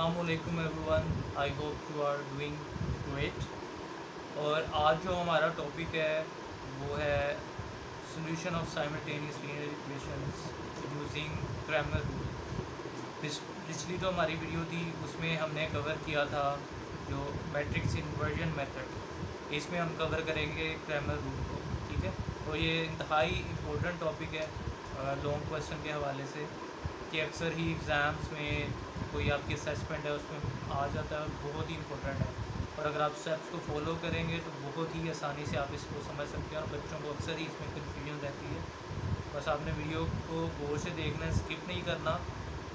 असलकुम everyone I hope you are doing great और आज जो हमारा टॉपिक है, वो है solution of simultaneous linear equations using Cramer rule पिछली जो हमारी वीडियो थी, उसमें हमने कवर किया था जो मैट्रिक्स इन्वर्जन मेथड इसमें हम कवर करेंगे क्रैमर रूल को, ठीक है? तो ये इंतहाई इम्पोर्टेंट टॉपिक है लॉन्ग क्वेश्चन के हवाले से कि अक्सर ही एग्ज़ाम्स में कोई आपकी असेसमेंट है, उसमें आ जाता है, बहुत ही इंपॉर्टेंट है। और अगर आप स्टेप्स को फॉलो करेंगे तो बहुत ही आसानी से आप इसको समझ सकते हैं और बच्चों को अक्सर ही इसमें कन्फ्यूज़न रहती है। बस आपने वीडियो को गौर से देखना है स्किप नहीं करना।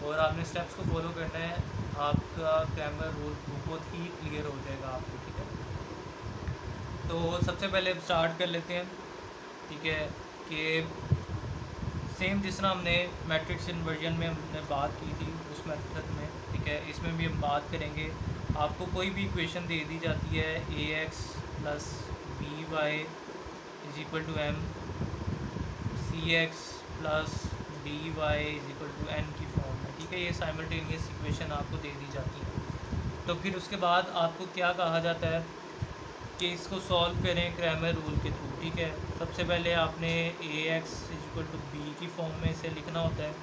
और आपने स्टेप्स को फॉलो करना है, आपका ग्रामर रूल बहुत ही क्लियर हो जाएगा आपको, ठीक है? तो सबसे पहले स्टार्ट कर लेते हैं, ठीक है, कि सेम जिस तरह हमने मैट्रिक्स इन्वर्जन में हमने बात की थी, उस मेथड में, ठीक है? इसमें भी हम बात करेंगे। आपको कोई भी इक्वेशन दे दी जाती है a x plus b y is equal to m c x plus d y is equal to n की फॉर्म में ठीक है? ये साइमल्टेनियस इक्वेशन आपको दे दी जाती है। तो फिर उसके बाद आपको क्या कहा जाता है? कि इसको सॉल्व करें क्रैमर रूल के थ्रू ठीक है? सबसे पहले आपने a x is equal to b की फॉर्म में इसे लिखना होता है।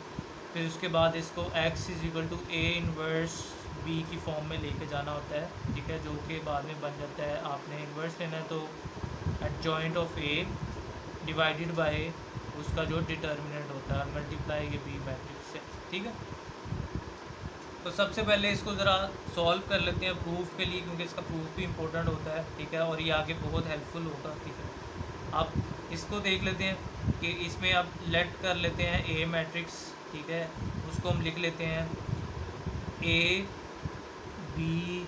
फिर उसके बाद इसको x is equal to a inverse b की फॉर्म में लेके जाना होता है, ठीक है? जो कि बाद में बन जाता है। आपने इन्वर्स लेना है तो adjoint of a divided by उसका जो डिटर्मिनेंट होता है मल्टीप्लाई के बी मैट्रिक्स से, ठीक है? तो सबसे पहले इसको ज़रा सॉल्व कर लेते हैं प्रूफ के लिए, क्योंकि इसका प्रूफ भी इम्पोर्टेंट होता है, ठीक है? और ये आगे बहुत हेल्पफुल होगा, ठीक है? आप इसको देख लेते हैं कि इसमें आप लेट कर लेते हैं ए मैट्रिक्स ठीक है? उसको हम लिख लेते हैं ए बी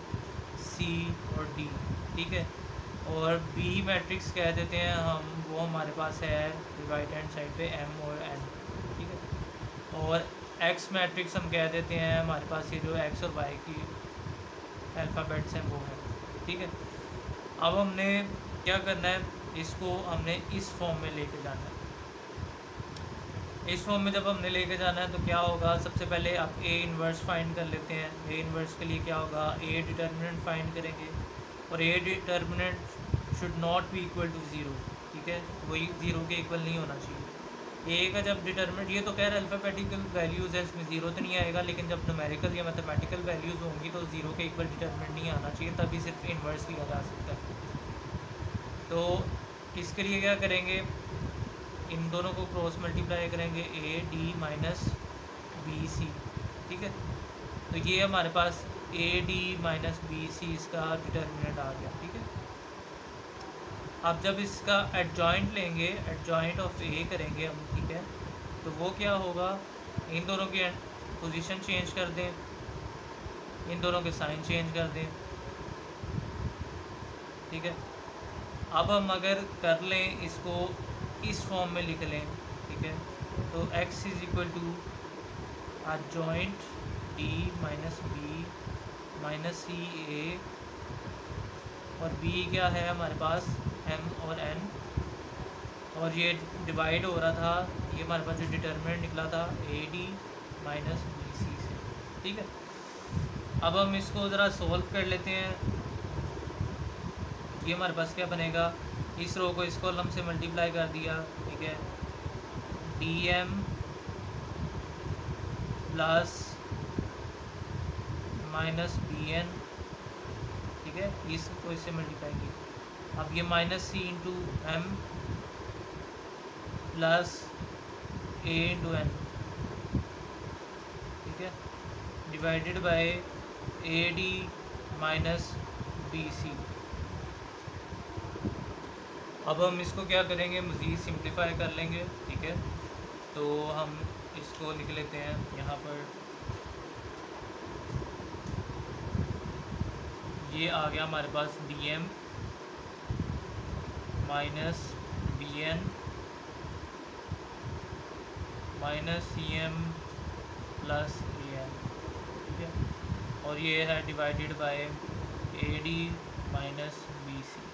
सी और डी ठीक है? और बी मैट्रिक्स कह देते हैं हम, वो हमारे पास है राइट हैंड साइड पे एम और एन ठीक है? और एक्स मैट्रिक्स हम कह देते हैं, हमारे पास ये जो एक्स और वाई की अल्फ़ाबेट्स हैं वो हैं, ठीक है? अब हमने क्या करना है? इसको हमने इस फॉर्म में लेके जाना है। इस फॉर्म में जब हमने लेके जाना है तो क्या होगा? सबसे पहले आप ए इन्वर्स फाइंड कर लेते हैं। ए इन्वर्स के लिए क्या होगा? ए डिटर्मिनेंट फाइंड करेंगे और a determinant should not be equal to zero ठीक है? वही ज़ीरो के इक्वल नहीं होना चाहिए। ए का जब डिटर्मिनेंट ये तो कह रहे अल्फ़ाबेटिकल वैल्यूज़ है, इसमें ज़ीरो तो नहीं आएगा, लेकिन जब नमेरिकल या मैथमेटिकल वैल्यूज़ होंगी तो ज़ीरो के इक्वल डिटर्मिनेंट नहीं आना चाहिए, तभी सिर्फ़ इन्वर्स लिया जा सकता है। तो इसके लिए क्या करेंगे? इन दोनों को क्रॉस मल्टीप्लाई करेंगे a d minus b c ठीक है? तो ये हमारे पास a d minus b c इसका डिटर्मिनेंट आ गया, ठीक? है अब जब इसका एडजॉइंट लेंगे एडजॉइंट ऑफ़ ए करेंगे हम, ठीक है? तो वो क्या होगा? इन दोनों की पोजीशन चेंज कर दें। इन दोनों के साइन चेंज कर दें। ठीक है? अब हम अगर कर लें इसको इस फॉर्म में लिख लें, ठीक है? तो x is equal to joint d minus b minus c a और b क्या है हमारे पास? एम और एन और ये डिवाइड हो रहा था, ये हमारे पास जो डिटर्मिनेंट निकला था a d minus b c से। ठीक है? अब हम इसको ज़रा सोल्व कर लेते हैं। ये हमारे पास क्या बनेगा? इस रो को इस कॉलम से मल्टीप्लाई कर दिया, ठीक है? D m plus minus b n ठीक है? इसको इससे मल्टीप्लाई किया। अब ये minus c into m plus a into n ठीक है? Divided by a d minus b c अब हम इसको क्या करेंगे? मज़ीद सिंप्लीफाई कर लेंगे, ठीक है? तो हम इसको लिख लेते हैं यहाँ पर ये आ गया हमारे पास d m minus b n minus c m plus a n ठीक है? और ये है divided by a d minus b c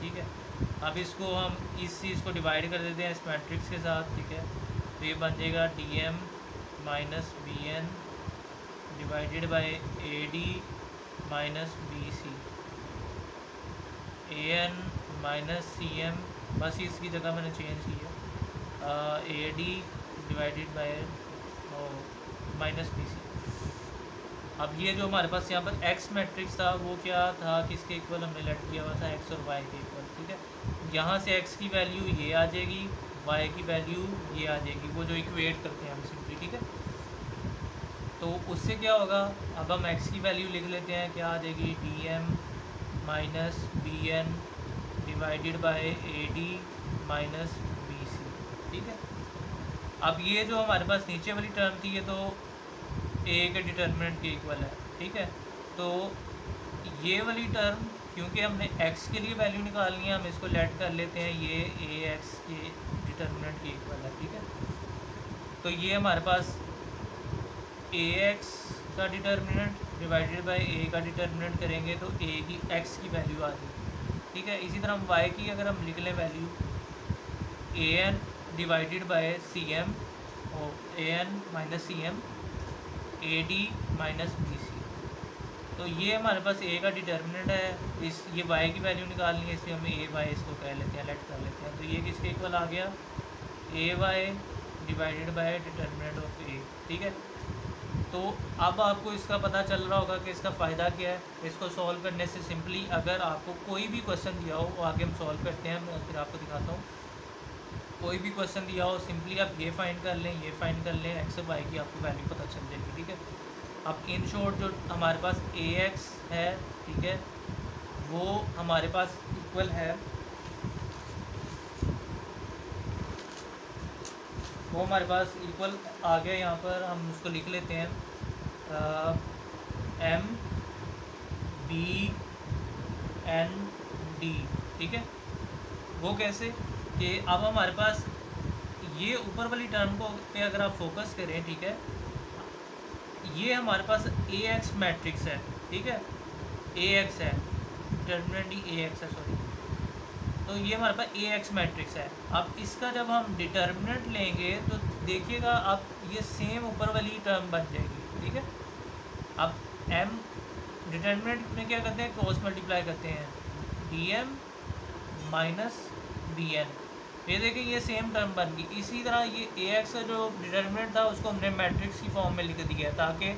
ठीक है? अब इसको हम इस चीज़ को डिवाइड कर देते हैं इस मैट्रिक्स के साथ, ठीक है? तो ये बन जाएगा d m minus b n divided by a d minus b c a n minus c m बस इसकी जगह मैंने चेंज किया a d divided by minus b c अब ये जो हमारे पास यहाँ पर एक्स मैट्रिक्स था, वो क्या था? किसके इक्वल हमने लेट किया हुआ था एक्स और वाई के इक्वल ठीक है? यहाँ से एक्स की वैल्यू ये आ जाएगी वाई की वैल्यू ये आ जाएगी, वो जो इक्वेट करते हैं हम सिंपली ठीक है? तो उससे क्या होगा? अब हम एक्स की वैल्यू लिख लेते हैं, क्या आ जाएगी? D m minus b n divided by a d minus b c ठीक है? अब ये जो हमारे पास नीचे वाली टर्म थी, ये तो ए के डिटर्मिनेंट के इक्वल है, ठीक है? तो ये वाली टर्म क्योंकि हमने एक्स के लिए वैल्यू निकालनी है, हम इसको लेट कर लेते हैं, ये ए एक्स के डिटर्मिनेंट के इक्वल है, ठीक है? तो ये हमारे पास ए एक्स का डिटर्मिनेंट डिवाइडेड बाय ए का डिटर्मिनेंट करेंगे तो ए की एक्स की वैल्यू आ जाएगी। ठीक है? इसी तरह हम वाई की अगर हम लिख लें value a n divided by c m और a n minus c m a d minus b c तो ये हमारे पास ए का डिटर्मिनेंट है। इस, ये वाई की वैल्यू निकालनी है, इसलिए हम ए वाई इसको कह लेते हैं लेट कर लेते हैं। तो ये किसके इक्वल आ गया? A y divided by determinant of a ठीक है? तो अब आपको इसका पता चल रहा होगा कि इसका फ़ायदा क्या है। इसको सॉल्व करने से सिंपली अगर आपको कोई भी क्वेश्चन दिया हो वो आगे हम सॉल्व करते हैं, मैं फिर आपको दिखाता हूँ। कोई भी क्वेश्चन दिया हो सिंपली आप ये फाइंड कर लें, ये फाइंड कर लें एक्स वाई की आपको वैल्यू पता चल जाएगी, ठीक है? अब इन शॉर्ट जो हमारे पास ए एक्स है, ठीक है, वो हमारे पास इक्वल है। वो हमारे पास इक्वल आ गया यहाँ पर, हम उसको लिख लेते हैं। एम बी एन डी ठीक है? वो कैसे? कि अब हमारे पास ये ऊपर वाली टर्म को पे अगर आप फोकस करें, ठीक है? ये हमारे पास ए एक्स मैट्रिक्स है, ठीक है? ए एक्स है डिटर्मिनेंट ए एक्स है सॉरी तो ये हमारे पास ए एक्स मैट्रिक्स है। अब इसका जब हम डिटर्मिनेंट लेंगे तो देखिएगा, अब ये सेम ऊपर वाली टर्म बन जाएगी, ठीक है? अब एम डिटर्मिनेंट में क्या करते हैं? क्रॉस मल्टीप्लाई करते हैं। D m minus b n ये देखिए, ये सेम टर्म बन गई। इसी तरह ये ए एक्स का जो डिटर्मिनेंट था, उसको हमने मैट्रिक्स की फॉर्म में लिख दिया ताकि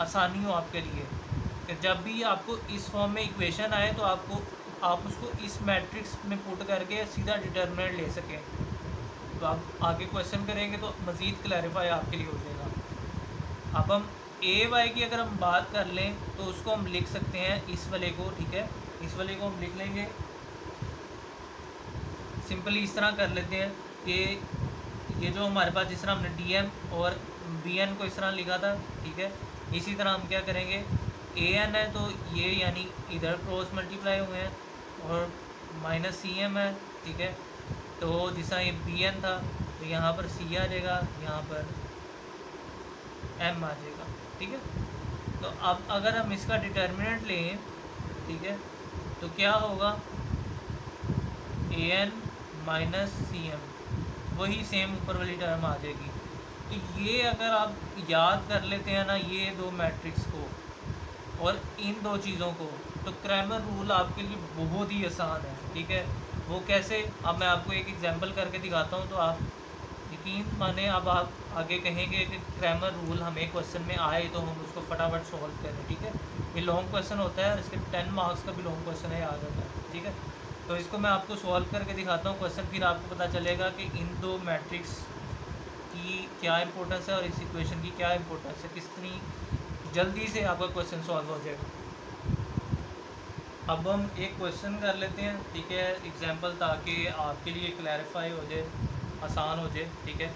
आसानी हो आपके लिए। जब भी आपको इस फॉर्म में इक्वेशन आए तो आपको आप उसको इस मैट्रिक्स में पुट करके सीधा डिटर्मिनेंट ले सकें। तो आप आगे क्वेश्चन करेंगे तो मज़ीद क्लैरिफाई आपके लिए हो जाएगा। अब हम ए वाई की अगर हम बात कर लें तो उसको हम लिख सकते हैं इस वाले को, ठीक है? इस वाले को हम लिख लेंगे। सिंपली इस तरह कर लेते हैं कि ये जो हमारे पास जिस तरह हमने डी एम और बी एन को इस तरह लिखा था, ठीक है? इसी तरह हम क्या करेंगे? ए एन है तो ये यानी इधर क्रॉस मल्टीप्लाई हुए हैं। और माइनस सी एम है, ठीक है? तो जिस तरह ये बी एन था तो यहाँ पर सी आ जाएगा, यहाँ पर एम आ जाएगा, ठीक है? तो अब अगर हम इसका डिटर्मिनेंट लें, ठीक है तो क्या होगा? A n minus c m, वही सेम ऊपर वाली टर्म आ जाएगी। तो ये अगर आप याद कर लेते हैं ना, ये दो मैट्रिक्स को और इन दो चीज़ों को तो क्रैमर रूल आपके लिए बहुत ही आसान है, ठीक है? वो कैसे? अब मैं आपको एक एग्जांपल करके दिखाता हूँ तो आप यकीन माने अब आप आगे कहेंगे कि क्रैमर रूल हमें क्वेश्चन में आए तो हम उसको फटाफट सॉल्व करें, ठीक है? ये लॉन्ग क्वेश्चन होता है इसके टेन मार्क्स का भी लॉन्ग क्वेश्चन है, याद होता है ठीक है? तो इसको मैं आपको सॉल्व करके दिखाता हूँ क्वेश्चन फिर आपको पता चलेगा कि इन दो मैट्रिक्स की क्या इंपॉर्टेंस है और इस इक्वेशन की क्या इंपॉर्टेंस है। कितनी जल्दी से आपका क्वेश्चन सॉल्व हो जाएगा। अब हम एक क्वेश्चन कर लेते हैं, ठीक है? एग्जांपल ताकि आपके लिए क्लैरिफाई हो जाए, आसान हो जाए, ठीक है?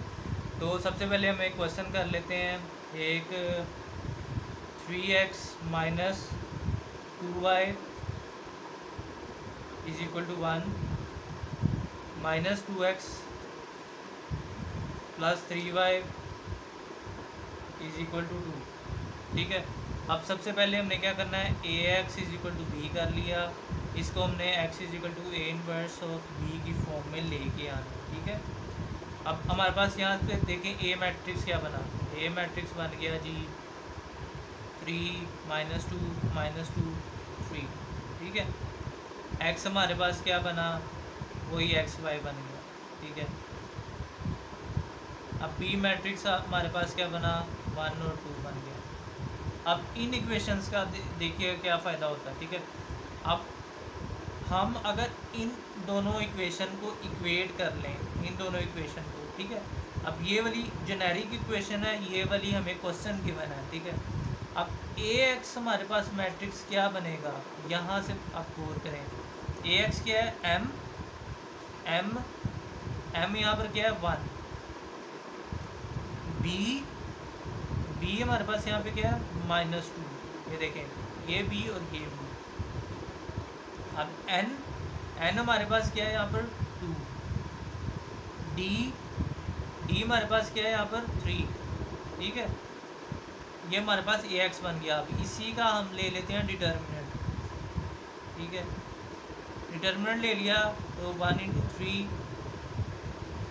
तो सबसे पहले हम एक क्वेश्चन कर लेते हैं। एक three x minus two y is equal to one minus two x plus three y is equal to two ठीक है? अब सबसे पहले हमने क्या करना है? A x is equal to b कर लिया। इसको हमने x is equal to a inverse of b की फॉर्म में लेके आना, ठीक है? अब हमारे पास यहाँ पे देखें ए मैट्रिक्स क्या बना। ए मैट्रिक्स बन गया जी three minus two minus two three ठीक है? एक्स हमारे पास क्या बना? वही एक्स वाई बन गया, ठीक है? अब बी मैट्रिक्स हमारे पास क्या बना? वन और टू बन गया। अब इन इक्वेशंस का देखिए क्या फ़ायदा होता है, ठीक है? अब हम अगर इन दोनों इक्वेशन को इक्वेट कर लें, इन दोनों इक्वेशन को, ठीक है? अब ये वाली जेनेरिक इक्वेशन है, ये वाली हमें क्वेश्चन गिवन है, ठीक है? अब ए एक्स हमारे पास मैट्रिक्स क्या बनेगा? यहाँ से आप गौर करें। ए एक्स क्या है? एम एम एम यहाँ पर क्या है? वन बी बी हमारे पास यहाँ पे क्या है? माइनस टू ये देखें, ये बी और ये बी अब एन एन हमारे पास क्या है यहाँ पर? टू डी डी हमारे पास क्या है यहाँ पर? थ्री ठीक है? ये हमारे पास ए एक्स बन गया। अब इसी का हम ले लेते हैं डिटर्मिनेंट ठीक है? डिटर्मिनेंट ले लिया तो one into three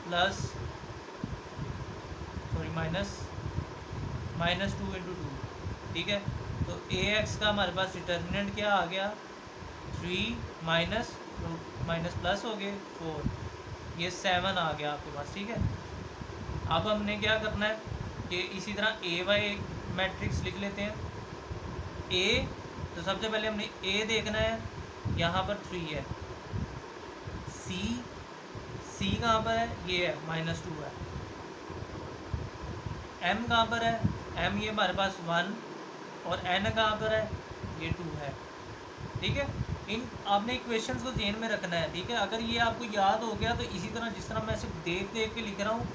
plus sorry minus minus two into two ठीक है? तो ए एक्स का हमारे पास डिटर्मिनेंट क्या आ गया? थ्री माइनस माइनस प्लस हो गए फोर ये सेवन आ गया आपके पास, ठीक है? अब हमने क्या करना है? कि इसी तरह ए वाई मैट्रिक्स लिख लेते हैं। ए तो सबसे पहले हमने ए देखना है। यहाँ पर थ्री है। सी सी कहाँ पर है? ये है माइनस टू है। एम कहाँ पर है? एम ये हमारे पास वन और एन कहाँ पर है, ये टू है। ठीक है? इन, आपने इक्वेशंस को जेन में रखना है, ठीक है? अगर ये आपको याद हो गया तो इसी तरह जिस तरह मैं सिर्फ़ देख देख के लिख रहा हूँ,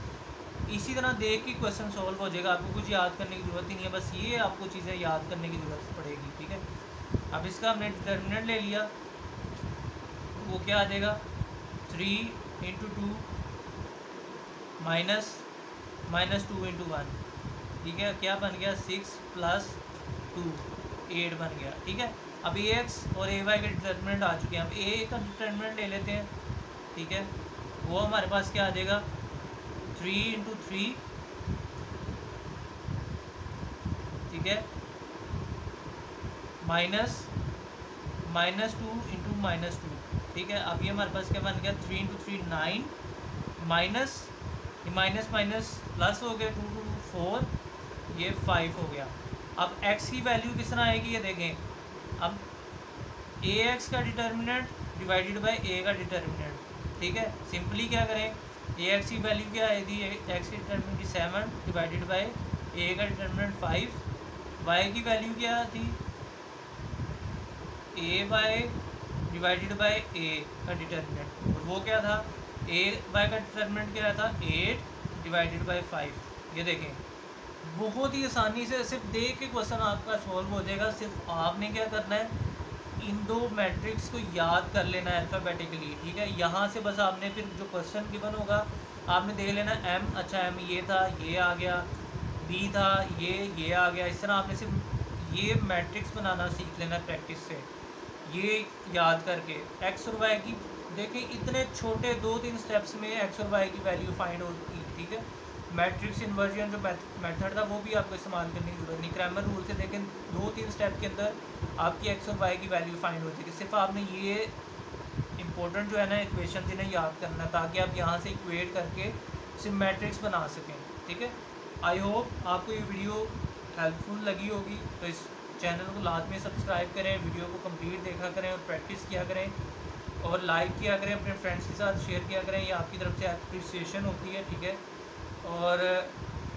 इसी तरह देख के क्वेश्चन सॉल्व हो जाएगा। आपको कुछ याद करने की ज़रूरत ही नहीं है, बस ये आपको चीज़ें याद करने की ज़रूरत पड़ेगी, ठीक है? अब इसका हमने डिटर्मिनेंट ले लिया। वो क्या आ जाएगा? Three into two minus minus two into one ठीक है, क्या बन गया? सिक्स प्लस टू एट बन गया, ठीक है? अब ए एक्स और ए वाई के डिटर्मिनेंट आ चुके हैं। अब ए का डिटर्मिनेंट ले लेते हैं, ठीक है? वो हमारे पास क्या आ जाएगा थ्री इंटू थ्री ठीक है? Minus minus two into minus two ठीक है? अब ये हमारे पास क्या बन गया? Three into three nine minus minus minus plus हो गया टू टू फोर ये फाइव हो गया। अब एक्स की वैल्यू किस तरह आएगी ये देखें। अब ए एक्स का डिटर्मिनेंट डिवाइडेड बाय ए का डिटर्मिनेंट ठीक है? सिंपली क्या करें? ए एक्स की वैल्यू क्या आएगी एक्स की determinant seven divided by a का डिटर्मिनेंट फाइव वाई की वैल्यू क्या थी? A by divided by a का डिटर्मिनेंट और वो क्या था? ए बाय का डिटर्मिनेंट क्या था? एट डिवाइडेड बाय फाइव ये देखें। बहुत ही आसानी से सिर्फ़ देख के क्वेश्चन आपका सॉल्व हो जाएगा। सिर्फ़ आपने क्या करना है? इन दो मैट्रिक्स को याद कर लेना है अल्फ़ाबेटिकली ठीक है? यहाँ से बस आपने फिर जो क्वेश्चन गिवन होगा, आपने देख लेना एम अच्छा एम ये था, ये आ गया बी था, ये ये आ गया। इस तरह आपने सिर्फ़ ये मैट्रिक्स बनाना सीख लेना प्रैक्टिस से। ये याद करके। एक्स और वाई की, देखिए, इतने छोटे दो तीन स्टेप्स में एक्स और वाई की वैल्यू फाइंड होती, ठीक है? मैट्रिक्स इन्वर्जन जो मेथड था, वो भी आपको इस्तेमाल करने की ज़रूरत नहीं। क्रैमर रूल से लेकिन दो तीन स्टेप के अंदर आपकी एक्स और वाई की वैल्यू फाइंड है सिर्फ़ आपने ये इंपॉर्टेंट जो है ना इक्वेशन जिन्हें याद करना, ताकि आप यहाँ से इक्वेट करके सिर्फ़ मैट्रिक्स बना सकें। ठीक है? आई होप आपको ये वीडियो हेल्पफुल लगी होगी। तो इस चैनल को लाजमी सब्सक्राइब करें वीडियो को कंप्लीट देखा करें और प्रैक्टिस किया करें। और लाइक किया करें, अपने फ्रेंड्स के साथ शेयर किया करें। ये आपकी तरफ़ से अप्रिसिएशन होती है, ठीक है? और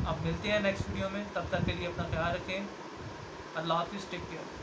अब मिलते हैं नेक्स्ट वीडियो में। तब तक के लिए अपना ख्याल रखें। अल्लाह हाफिज़ टेक केयर